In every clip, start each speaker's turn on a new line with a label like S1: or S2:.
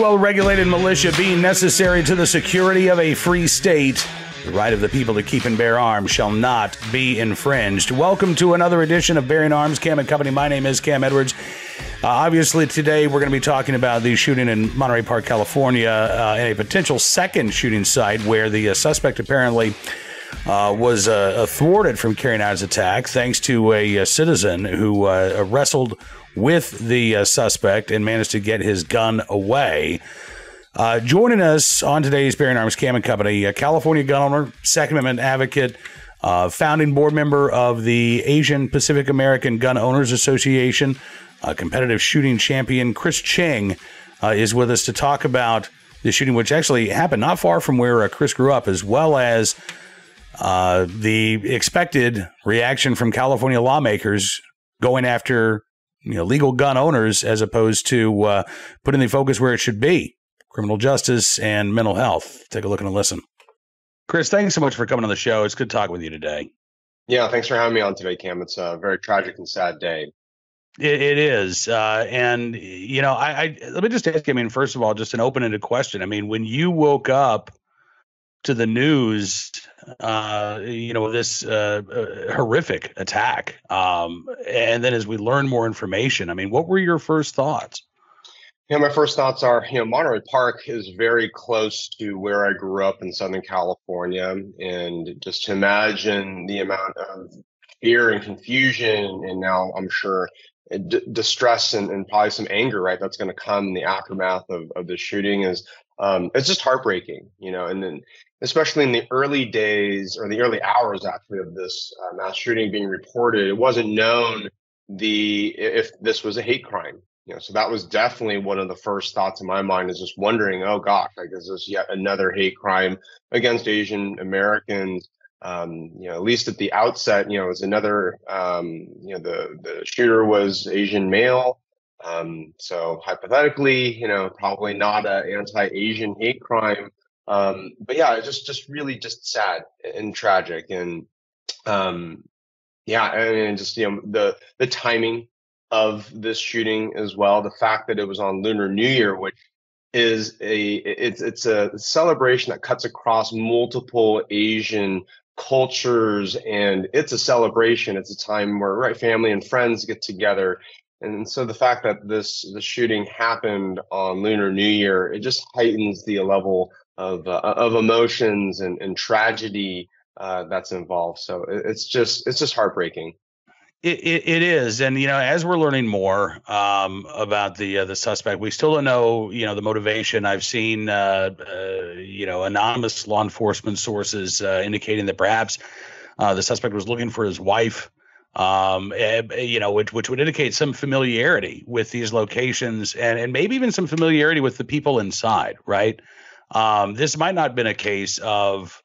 S1: well regulated militia being necessary to the security of a free state. The right of the people to keep and bear arms shall not be infringed. Welcome to another edition of Bearing Arms, Cam and Company. My name is Cam Edwards. Uh, obviously, today we're going to be talking about the shooting in Monterey Park, California, uh, and a potential second shooting site where the uh, suspect apparently uh, was uh, thwarted from carrying out his attack thanks to a, a citizen who uh, wrestled with the uh, suspect and managed to get his gun away. Uh, joining us on today's Bearing Arms Cam and Company, a California gun owner, Second Amendment advocate, uh, founding board member of the Asian Pacific American Gun Owners Association, a competitive shooting champion, Chris Cheng, uh, is with us to talk about the shooting, which actually happened not far from where uh, Chris grew up, as well as uh, the expected reaction from California lawmakers going after you know legal gun owners as opposed to uh, putting the focus where it should be criminal justice and mental health. Take a look and a listen. Chris thanks so much for coming on the show. It's good talking with you today.
S2: Yeah thanks for having me on today cam. It's a very tragic and sad day.
S1: It, it is uh, and you know I, I let me just ask you i mean first of all just an open-ended question. I mean when you woke up to the news, uh, you know, this uh, uh, horrific attack. Um, and then as we learn more information, I mean, what were your first thoughts?
S2: Yeah, my first thoughts are, you know, Monterey Park is very close to where I grew up in Southern California. And just to imagine the amount of fear and confusion, and now I'm sure d- distress and, and, probably some anger, right? That's going to come in the aftermath of, of the shooting is um, it's just heartbreaking, you know. And then especially in the early days or the early hours actually of this uh, mass shooting being reported, it wasn't known the if this was a hate crime. You know, so that was definitely one of the first thoughts in my mind is just wondering, oh gosh, like is this yet another hate crime against Asian Americans? Um, you know, at least at the outset, you know, it was another, um, you know, the the shooter was Asian male. Um, so hypothetically, you know, probably not an anti-Asian hate crime. Um, but yeah, just just really just sad and tragic, and um, yeah, and just you know the the timing of this shooting as well. The fact that it was on Lunar New Year, which is a it's it's a celebration that cuts across multiple Asian cultures and it's a celebration it's a time where right family and friends get together and so the fact that this the shooting happened on lunar new year it just heightens the level of uh, of emotions and, and tragedy uh, that's involved. So it's just it's just heartbreaking.
S1: It, it, it is, and you know, as we're learning more um, about the uh, the suspect, we still don't know, you know, the motivation. I've seen, uh, uh, you know, anonymous law enforcement sources uh, indicating that perhaps the suspect was looking for his wife, um, eh, you know, which which would indicate some familiarity with these locations, and and maybe even some familiarity with the people inside, right? Um, this might not have been a case of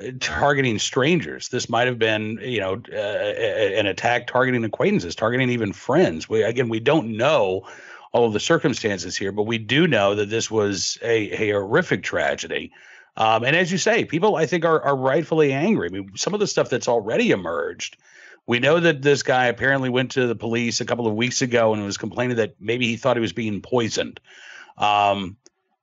S1: uh, targeting strangers. This might have been, you know, uh, an attack targeting acquaintances, targeting even friends. We again, we don't know all of the circumstances here, but we do know that this was a, a horrific tragedy. Um, and as you say, people I think are are rightfully angry. I mean, some of the stuff that's already emerged. We know that this guy apparently went to the police a couple of weeks ago and was complaining that maybe he thought he was being poisoned. Um,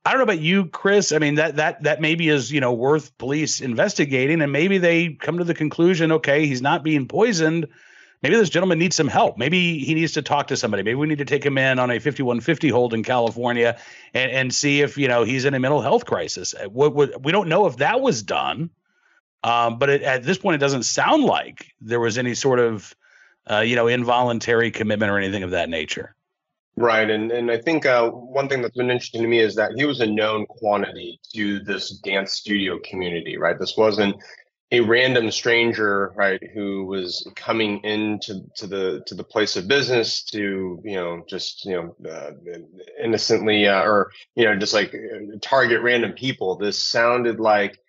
S1: I don't know about you, Chris. I mean that that that maybe is you know worth police investigating, and maybe they come to the conclusion, okay, he's not being poisoned. Maybe this gentleman needs some help. Maybe he needs to talk to somebody. Maybe we need to take him in on a 5150 hold in California and, and see if you know he's in a mental health crisis. Uh, what, what, we don't know if that was done, um, but it, at this point, it doesn't sound like there was any sort of uh, you know involuntary commitment or anything of that nature.
S2: Right, and and I think uh, one thing that's been interesting to me is that he was a known quantity to this dance studio community. Right, this wasn't a random stranger, right, who was coming into to the to the place of business to you know just you know uh, innocently uh, or you know just like uh, target random people. This sounded like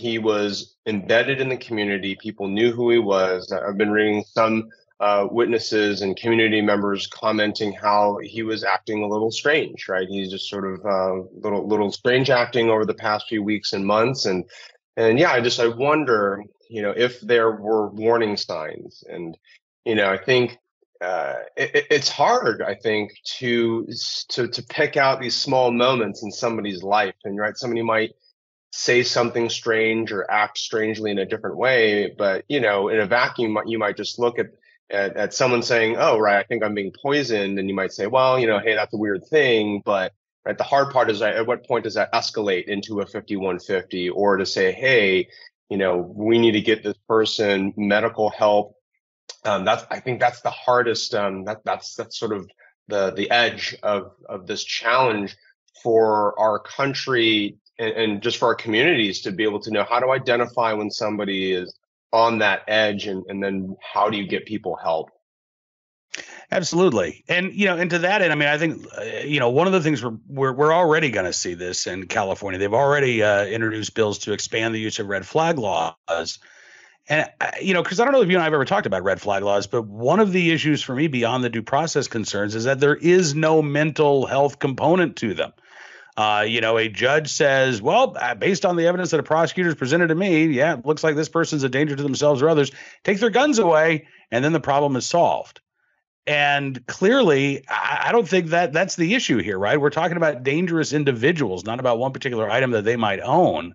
S2: he was embedded in the community. People knew who he was. I've been reading some uh, witnesses and community members commenting how he was acting a little strange, right? He's just sort of uh, little little strange acting over the past few weeks and months, and and yeah, I just I wonder, you know, if there were warning signs, and you know, I think uh, it, it's hard, I think, to to to pick out these small moments in somebody's life, and right, somebody might say something strange or act strangely in a different way, but you know, in a vacuum, you might just look at at, at someone saying, "Oh, right, I think I'm being poisoned," and you might say, "Well, you know, hey, that's a weird thing," but right, the hard part is at what point does that escalate into a 5150, or to say, "Hey, you know, we need to get this person medical help um, that's I think that's the hardest. Um, that that's that's sort of the the edge of of this challenge for our country and, and just for our communities to be able to know how to identify when somebody is on that edge and, and then how do you get people help
S1: Absolutely, and you know, and to that end, I mean, I think uh, you know one of the things we're we're, we're already going to see this in California. They've already uh, introduced bills to expand the use of red flag laws and you know, because I don't know if you and I have ever talked about red flag laws, but one of the issues for me beyond the due process concerns is that there is no mental health component to them. Uh, you know, a judge says, well, uh, based on the evidence that a prosecutor's presented to me, yeah, it looks like this person's a danger to themselves or others. Take their guns away, and then the problem is solved. And clearly, I don't think that that's the issue here, right? We're talking about dangerous individuals, not about one particular item that they might own.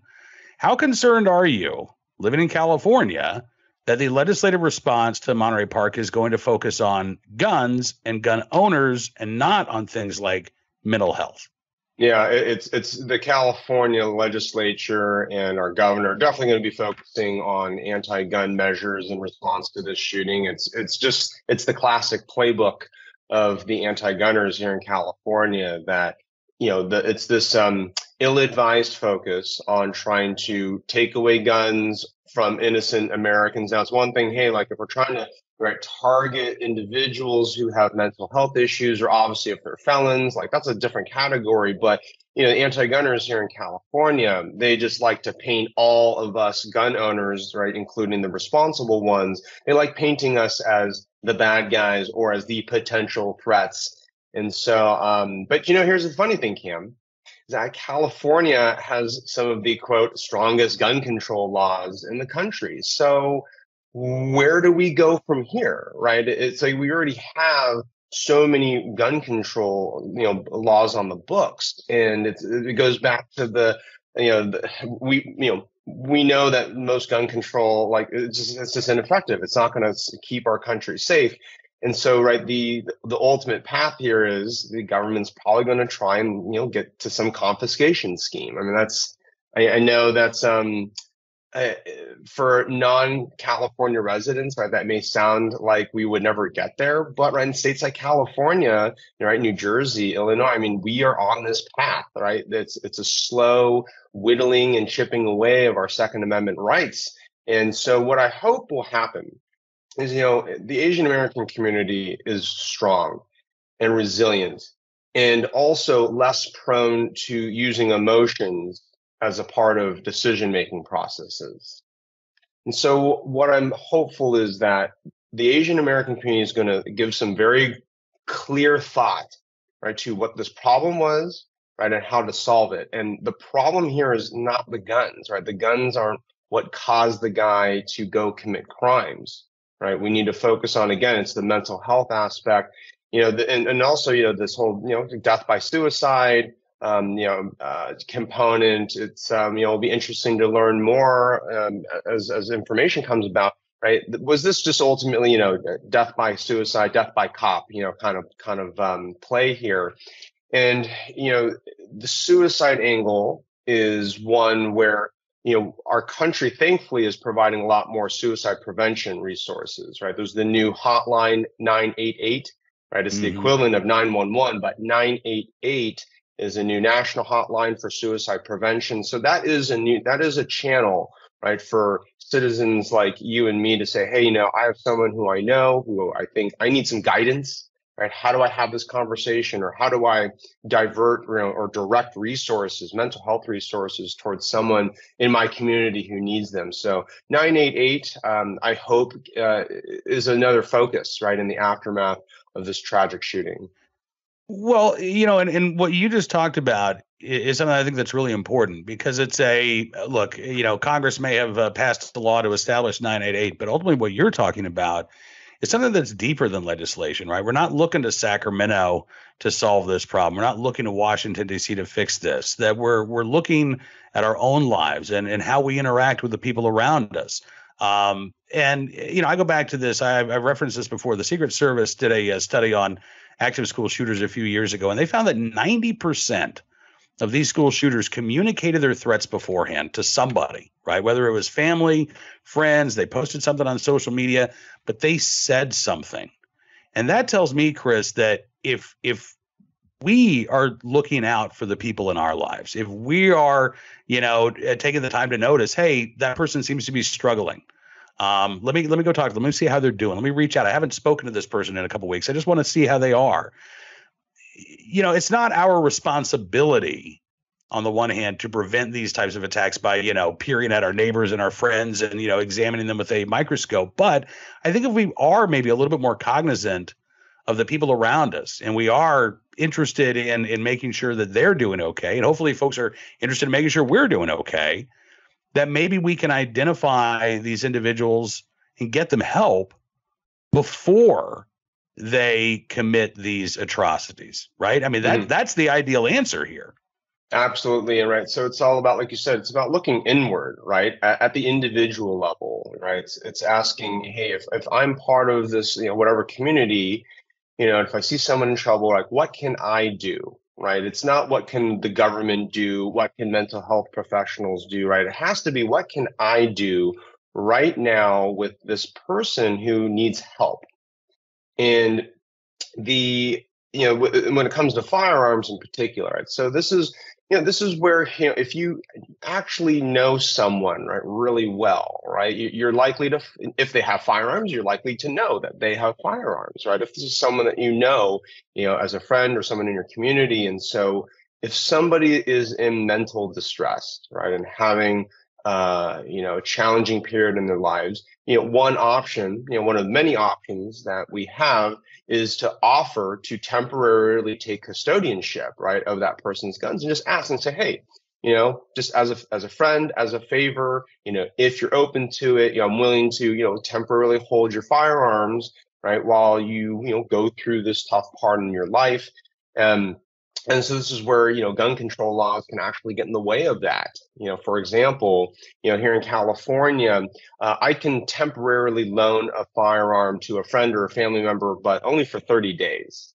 S1: How concerned are you living in California that the legislative response to Monterey Park is going to focus on guns and gun owners and not on things like mental health.
S2: Yeah, it's it's the California legislature and our governor are definitely going to be focusing on anti-gun measures in response to this shooting. It's it's just it's the classic playbook of the anti-gunners here in California that you know the, it's this um, ill-advised focus on trying to take away guns from innocent Americans. Now, it's one thing, hey, like if we're trying to right target individuals who have mental health issues, or obviously if they're felons, like that's a different category. But you know, anti-gunners here in California, they just like to paint all of us gun owners, right, including the responsible ones. They like painting us as the bad guys or as the potential threats. And so, um, but you know, here's the funny thing, Cam is that California has some of the quote strongest gun control laws in the country. So where do we go from here, right? It's like we already have so many gun control, you know, laws on the books, and it goes back to the, you know, the, we, you know, we know that most gun control, like it's just, it's just ineffective. It's not going to keep our country safe. And so, right, the the ultimate path here is the government's probably going to try and you know get to some confiscation scheme. I mean, that's I, I know that's um uh, for non-California residents, right? That may sound like we would never get there, but right in states like California, right, New Jersey, Illinois, I mean, we are on this path, right? It's it's a slow whittling and chipping away of our Second Amendment rights. And so, what I hope will happen is you know the Asian American community is strong and resilient and also less prone to using emotions as a part of decision making processes. And so what I'm hopeful is that the Asian American community is going to give some very clear thought right to what this problem was right and how to solve it and the problem here is not the guns right the guns aren't what caused the guy to go commit crimes right? We need to focus on again, it's the mental health aspect, you know, the, and and also you know this whole you know death by suicide, um, you know, uh, component. It's um, you know, it'll be interesting to learn more um, as as information comes about. Right? Was this just ultimately, you know, death by suicide, death by cop, you know, kind of kind of um, play here? And you know, the suicide angle is one where you know, our country thankfully is providing a lot more suicide prevention resources, right? There's the new hotline 988, right? It's mm-hmm. the equivalent of 911, but 988 is a new national hotline for suicide prevention. So that is a new, that is a channel, right? For citizens like you and me to say, Hey, you know, I have someone who I know who I think I need some guidance right? How do I have this conversation or how do I divert you know, or direct resources, mental health resources towards someone in my community who needs them? So 988, um, I hope, uh, is another focus, right, in the aftermath of this tragic shooting.
S1: Well, you know, and, and what you just talked about is something I think that's really important because it's a look, you know, Congress may have uh, passed the law to establish 988, but ultimately what you're talking about is something that's deeper than legislation, right? We're not looking to Sacramento to solve this problem. We're not looking to Washington D.C. to fix this. That we're we're looking at our own lives and and how we interact with the people around us. Um, and you know, I go back to this. I, I referenced this before. The Secret Service did a, a study on active school shooters a few years ago, and they found that ninety percent of these school shooters communicated their threats beforehand to somebody, right? Whether it was family, friends, they posted something on social media, but they said something. And that tells me, Chris, that if if we are looking out for the people in our lives, if we are, you know, taking the time to notice, hey, that person seems to be struggling. Um, let me let me go talk to them. Let me see how they're doing. Let me reach out. I haven't spoken to this person in a couple weeks. I just want to see how they are you know, it's not our responsibility on the one hand to prevent these types of attacks by you know peering at our neighbors and our friends and you know examining them with a microscope but i think if we are maybe a little bit more cognizant of the people around us and we are interested in in making sure that they're doing okay and hopefully folks are interested in making sure we're doing okay that maybe we can identify these individuals and get them help before they commit these atrocities, right? I mean, that mm-hmm. that's the ideal answer here.
S2: Absolutely, right. So it's all about, like you said, it's about looking inward, right, at, at, the individual level, right. It's, it's asking, hey, if if I'm part of this, you know, whatever community, you know, if I see someone in trouble, like, what can I do, right? It's not what can the government do, what can mental health professionals do, right? It has to be what can I do right now with this person who needs help, and the you know when it comes to firearms in particular right? So this is you know this is where you know if you actually know someone right really well right you're likely to if they have firearms you're likely to know that they have firearms right? If this is someone that you know you know as a friend or someone in your community and so if somebody is in mental distress right and having uh, you know, a challenging period in their lives, you know, one option, you know, one of many options that we have is to offer to temporarily take custodianship, right, of that person's guns and just ask and say, hey, you know, just as a as a friend, as a favor, you know, if you're open to it, you know, I'm willing to, you know, temporarily hold your firearms, right, while you, you know, go through this tough part in your life. Um, and so this is where you know gun control laws can actually get in the way of that. You know for example you know here in california uh, i can temporarily loan a firearm to a friend or a family member but only for 30 days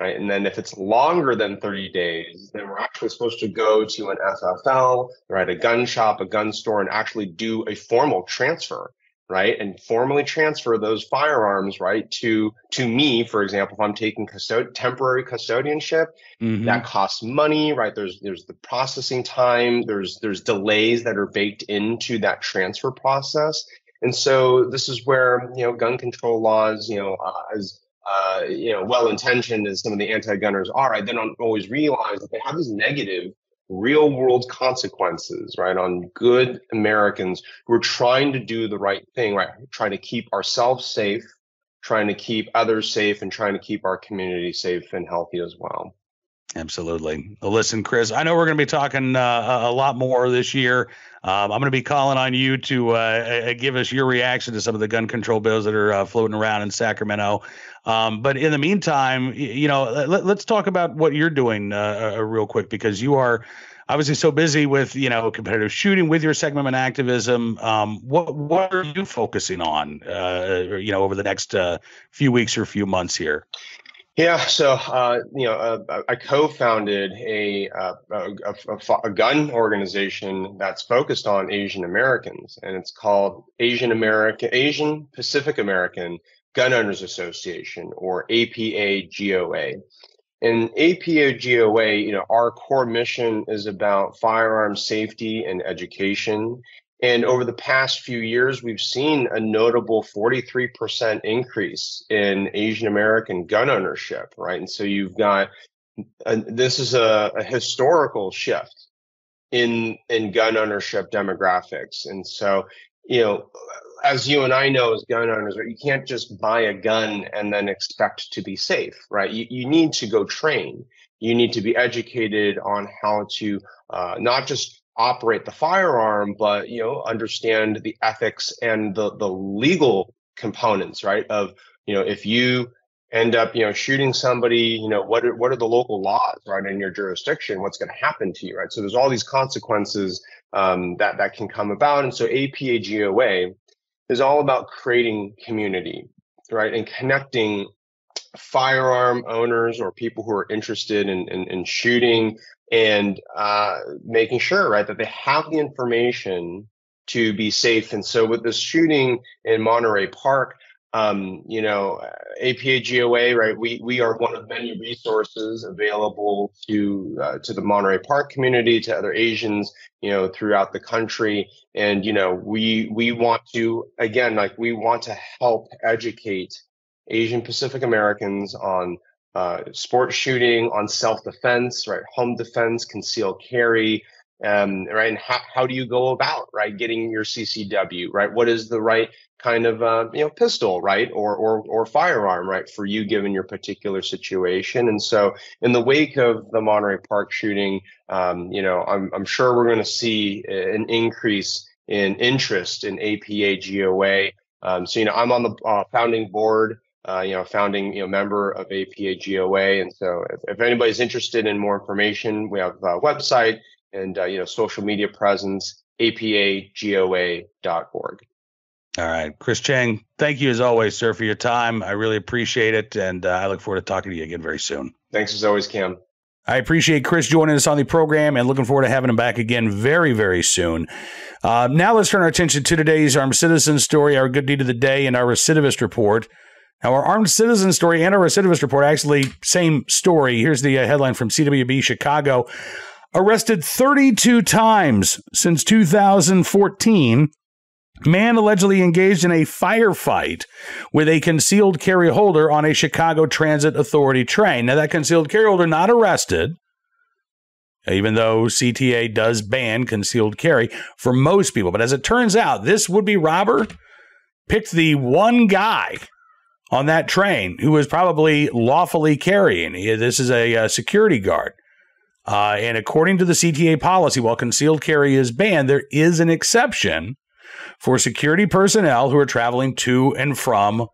S2: right? And then if it's longer than 30 days then we're actually supposed to go to an ffl right a gun shop a gun store and actually do a formal transfer right? And formally transfer those firearms right to to me for example if i'm taking custod- temporary custodianship mm-hmm. that costs money right? There's there's the processing time there's there's delays that are baked into that transfer process. And so this is where you know gun control laws you know uh, as uh, you know well intentioned as some of the anti-gunners are. Right, they don't always realize that they have these negative real world consequences, right, on good Americans who are trying to do the right thing, right, trying to keep ourselves safe, trying to keep others safe, and trying to keep our community safe and healthy as well.
S1: Absolutely. Well, listen, Chris, I know we're going to be talking uh, a lot more this year. Um, I'm going to be calling on you to uh, give us your reaction to some of the gun control bills that are uh, floating around in Sacramento. Um, but in the meantime, you know, let, us talk about what you're doing uh, uh, real quick because you are obviously so busy with you know competitive shooting with your Second Amendment activism. Um, what what are you focusing on? Uh, you know, over the next few weeks or few months here.
S2: Yeah, so uh, you know, uh, I co-founded a, uh, a, a, a, gun organization that's focused on Asian Americans, and it's called Asian American Asian Pacific American Gun Owners Association, or APA-GOA. And APA-GOA, you know, our core mission is about firearm safety and education and over the past few years, we've seen a notable 43% increase in Asian American gun ownership, right? And so you've got uh, this is a, a, historical shift in in gun ownership demographics. And so, you know, as you and I know as gun owners, you can't just buy a gun and then expect to be safe, right? You, you need to go train. You need to be educated on how to uh, not just operate the firearm, but you know, understand the ethics and the the legal components, right? Of you know, if you end up you know shooting somebody, you know, what are, what are the local laws, right, in your jurisdiction? What's going to happen to you, right? So there's all these consequences um, that that can come about, and so APAGOA is all about creating community, right, and connecting firearm owners or people who are interested in, in, in shooting and uh, making sure right that they have the information to be safe and so with this shooting in monterey park um, you know APAGOA right we we are one of many resources available to uh, to the monterey park community to other asians you know throughout the country and you know we we want to again like we want to help educate Asian Pacific Americans on uh, sport shooting, on self defense, right? Home defense, concealed carry, um, right? And how, how do you go about, right, getting your CCW, right? What is the right kind of, uh, you know, pistol, right? Or, or, or firearm, right, for you given your particular situation. And so, in the wake of the Monterey Park shooting, um, you know, I'm, I'm sure we're going to see an increase in interest in APAGOA. Um, so, you know, I'm on the uh, founding board uh, you know, founding you know member of APAGOA. And so, if, if anybody's interested in more information, we have a website and uh, you know social media presence apagoa.org.
S1: All right, Chris Cheng, thank you as always, sir, for your time. I really appreciate it, and uh, I look forward to talking to you again very soon.
S2: Thanks as always, Cam.
S1: I appreciate Chris joining us on the program and looking forward to having him back again very, very soon. Uh, now let's turn our attention to today's armed citizen story, our good deed of the day, and our recidivist report. Now, our armed citizen story and our recidivist report actually same story. Here's the uh, headline from CWB Chicago. Arrested 32 times since 2014. Man allegedly engaged in a firefight with a concealed carry holder on a Chicago Transit Authority train. Now, that concealed carry holder not arrested, even though CTA does ban concealed carry for most people. But as it turns out, this would be robber picked the one guy on that train who was probably lawfully carrying. This is a, a uh, security guard. Uh, and according to the CTA policy, while concealed carry is banned, there is an exception for security personnel who are traveling to and from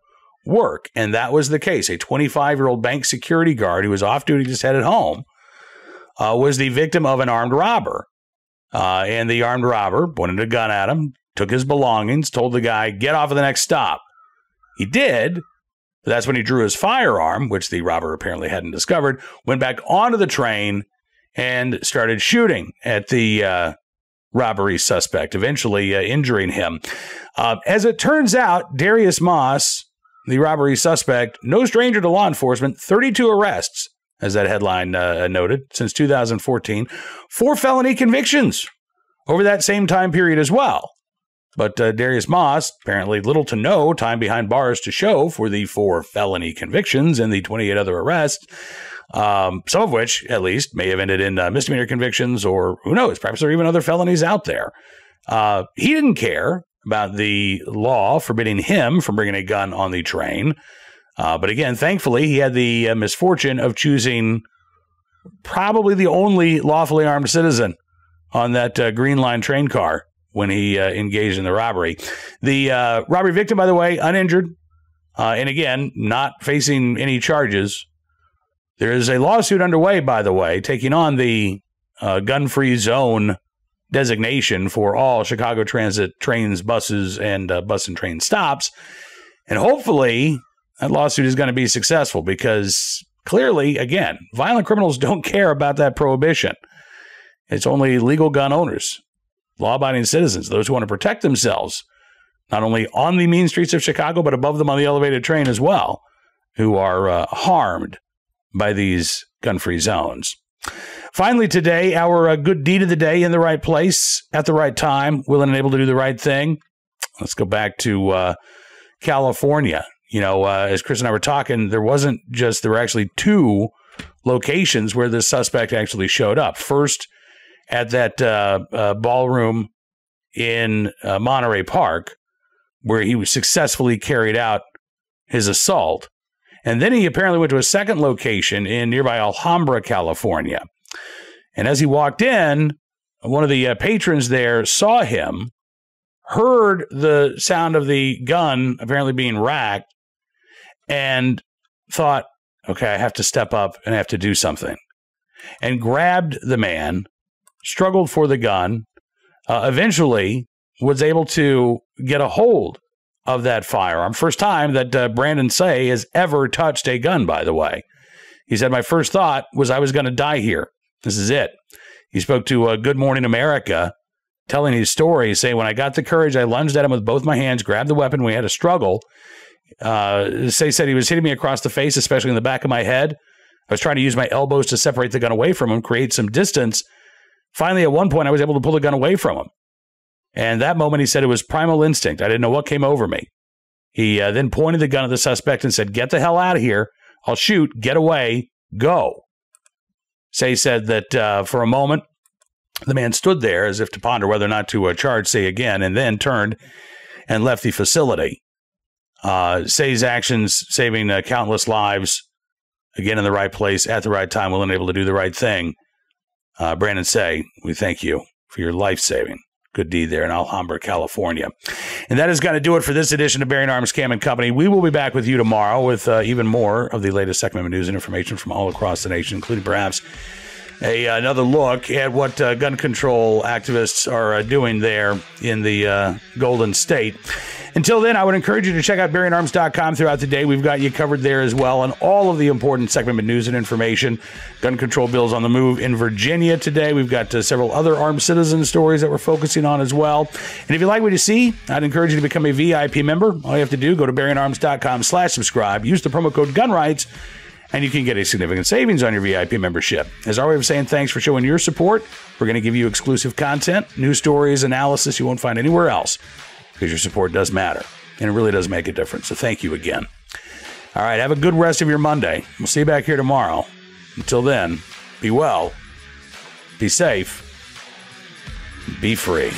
S1: work. And that was the case. A 25 year old bank security guard who was off duty, just headed home, uh, was the victim of an armed robber. Uh, and the armed robber pointed a gun at him, took his belongings, told the guy, get off of the next stop. He did, that's when he drew his firearm, which the robber apparently hadn't discovered, went back onto the train and started shooting at the uh, robbery suspect, eventually uh, injuring him. Uh, as it turns out, Darius Moss, the robbery suspect, no stranger to law enforcement, 32 arrests, as that headline uh, noted, since 2014, four felony convictions over that same time period as well. But uh, Darius Moss, apparently little to no time behind bars to show for the four felony convictions and the 28 other arrests, um, some of which, at least, may have ended in uh, misdemeanor convictions or who knows, perhaps there are even other felonies out there. Uh, he didn't care about the law forbidding him from bringing a gun on the train. Uh, but again, thankfully, he had the uh, misfortune of choosing probably the only lawfully armed citizen on that uh, Green Line train car when he uh, engaged in the robbery. The robbery victim, by the way, uninjured, uh, and again, not facing any charges. There is a lawsuit underway, by the way, taking on the uh, gun free zone designation for all Chicago Transit trains, buses, and uh, bus and train stops. And hopefully, that lawsuit is going to be successful because clearly, again, violent criminals don't care about that prohibition. It's only legal gun owners law abiding citizens, those who want to protect themselves, not only on the mean streets of Chicago, but above them on the elevated train as well, who are uh, harmed by these gun free zones. Finally, today, our uh, good deed of the day in the right place at the right time, willing and able to do the right thing. Let's go back to uh, California. You know, uh, as Chris and I were talking, there wasn't just, there were actually two locations where the suspect actually showed up. First, at that uh, uh, ballroom in uh, Monterey Park, where he was successfully carried out his assault. And then he apparently went to a second location in nearby Alhambra, California. And as he walked in, one of the uh, patrons there saw him, heard the sound of the gun apparently being racked and thought, okay, I have to step up and I have to do something. And grabbed the man, struggled for the gun, uh, eventually was able to get a hold of that firearm. First time that uh, Brandon Tsay has ever touched a gun, by the way. He said, My first thought was I was going to die here. This is it. He spoke to uh, Good Morning America, telling his story, saying, When I got the courage, I lunged at him with both my hands, grabbed the weapon. We had a struggle. Uh, Tsay said he was hitting me across the face, especially in the back of my head. I was trying to use my elbows to separate the gun away from him, create some distance. Finally, at one point, I was able to pull the gun away from him. And that moment, he said it was primal instinct. I didn't know what came over me. He uh, then pointed the gun at the suspect and said, Get the hell out of here. I'll shoot. Get away. Go. Tsay said that uh, for a moment, the man stood there as if to ponder whether or not to uh, charge Tsay again, and then turned and left the facility. Uh, Tsay's actions saving uh, countless lives, again in the right place at the right time, willing and able to do the right thing. Uh, Brandon Tsay, we thank you for your life saving good deed there in Alhambra, California. And that is going to do it for this edition of Bearing Arms Cam and Company. We will be back with you tomorrow with uh, even more of the latest Second Amendment news and information from all across the nation, including perhaps a, another look at what uh, gun control activists are uh, doing there in the uh, Golden State. Until then, I would encourage you to check out bearingarms.com throughout the day. We've got you covered there as well, and all of the important Second Amendment news and information. Gun control bills on the move in Virginia today. We've got uh, several other armed citizen stories that we're focusing on as well. And if you like what you see, I'd encourage you to become a VIP member. All you have to do, go to bearingarms.com slash subscribe, use the promo code GUNRIGHTS, and you can get a significant savings on your VIP membership. As our way of saying thanks for showing your support, we're going to give you exclusive content, news stories, analysis you won't find anywhere else because your support does matter and it really does make a difference. So thank you again. All right, have a good rest of your Monday. We'll see you back here tomorrow. Until then, be well, be safe, be free.